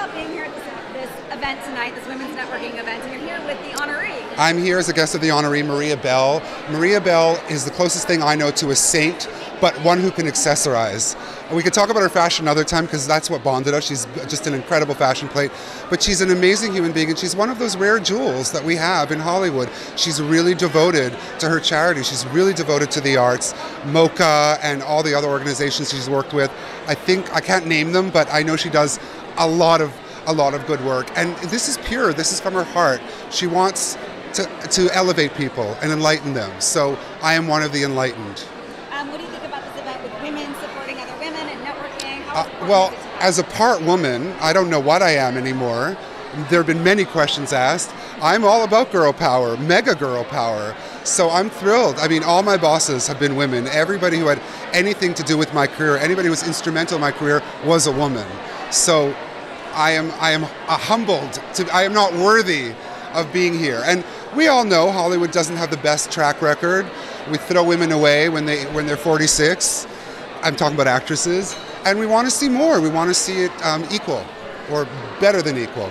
about being here at this, event tonight, this women's networking event, and you're here with the honoree. I'm here as a guest of the honoree, Maria Bell. Maria Bell is the closest thing I know to a saint, but one who can accessorize. We could talk about her fashion another time because that's what bonded us. She's just an incredible fashion plate, but she's an amazing human being, and she's one of those rare jewels that we have in Hollywood. She's really devoted to her charity. She's really devoted to the arts, MOCA, and all the other organizations she's worked with. I think I can't name them, but I know she does a lot of a lot of good work. And this is pure. This is from her heart. She wants to, to elevate people and enlighten them. So I am one of the enlightened. Um, what do you think about this event with women supporting other women and networking? Uh, well, as a part woman, I don't know what I am anymore. There have been many questions asked. I'm all about girl power, mega girl power. So I'm thrilled. I mean, all my bosses have been women. Everybody who had anything to do with my career, anybody who was instrumental in my career, was a woman. So I am I am humbled to I am not worthy of being here. And we all know Hollywood doesn't have the best track record. We throw women away when they when they're 46. I'm talking about actresses, and we want to see more. We want to see it um, equal or better than equal.